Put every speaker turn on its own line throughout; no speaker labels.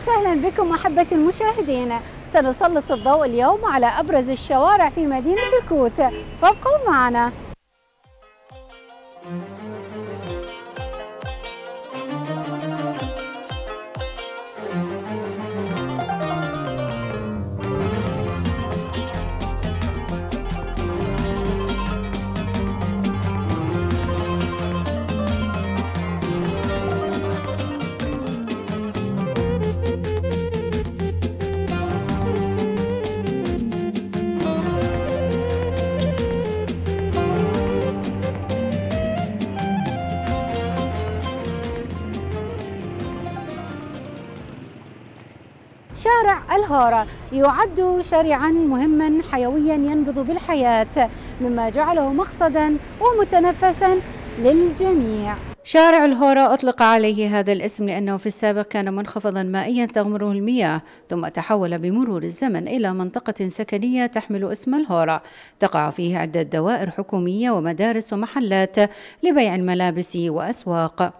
وسهلا بكم أحبتي المشاهدين. سنسلط الضوء اليوم على أبرز الشوارع في مدينة الكوت. فابقوا معنا. شارع الهارة. يعد شارعا مهما حيويا ينبض بالحياة مما جعله مقصدا ومتنفسا للجميع. شارع الهورا أطلق عليه هذا الاسم لأنه في السابق كان منخفضا مائيا تغمره المياه ثم تحول بمرور الزمن إلى منطقة سكنية تحمل اسم الهورا تقع فيه عدة دوائر حكومية ومدارس ومحلات لبيع الملابس وأسواق.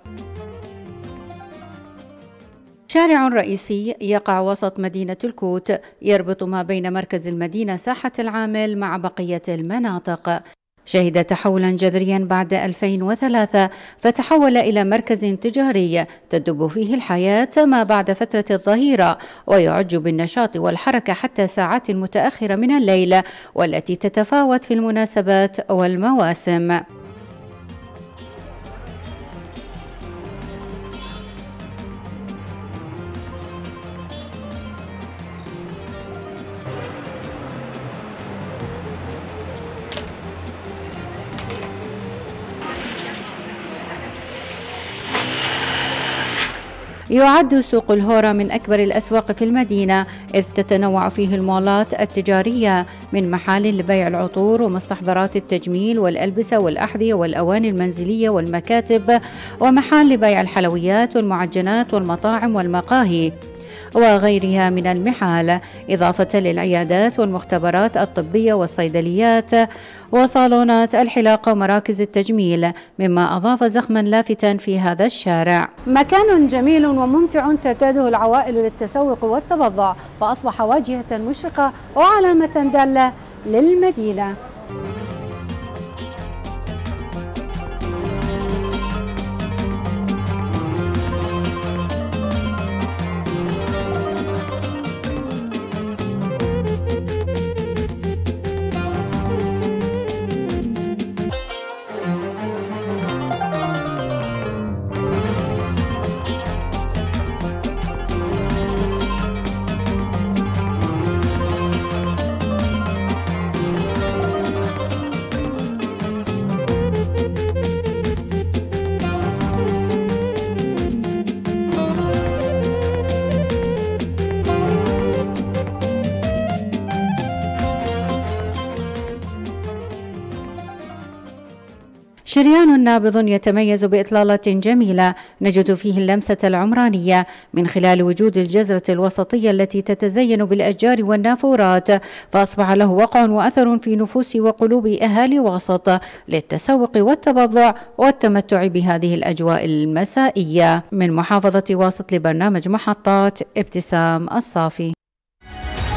شارع رئيسي يقع وسط مدينة الكوت يربط ما بين مركز المدينة ساحة العامل مع بقية المناطق. شهد تحولا جذريا بعد 2003 فتحول إلى مركز تجاري تدب فيه الحياة ما بعد فترة الظهيرة ويعج بالنشاط والحركة حتى ساعات متأخرة من الليل والتي تتفاوت في المناسبات والمواسم. يعد سوق الهورا من أكبر الأسواق في المدينة إذ تتنوع فيه المولات التجارية من محال لبيع العطور ومستحضرات التجميل والألبسة والأحذية والأواني المنزلية والمكاتب ومحال لبيع الحلويات والمعجنات والمطاعم والمقاهي. وغيرها من المحال إضافة للعيادات والمختبرات الطبية والصيدليات وصالونات الحلاقة ومراكز التجميل مما أضاف زخما لافتا في هذا الشارع. مكان جميل وممتع ترتاده العوائل للتسوق والتبضع فأصبح واجهة مشرقة وعلامة دالة للمدينة. شريان نابض يتميز بإطلالة جميلة نجد فيه اللمسة العمرانية من خلال وجود الجزرة الوسطية التي تتزين بالأشجار والنافورات فأصبح له وقع وأثر في نفوس وقلوب أهالي وسط للتسوق والتبضع والتمتع بهذه الأجواء المسائية. من محافظة واسط لبرنامج محطات ابتسام الصافي.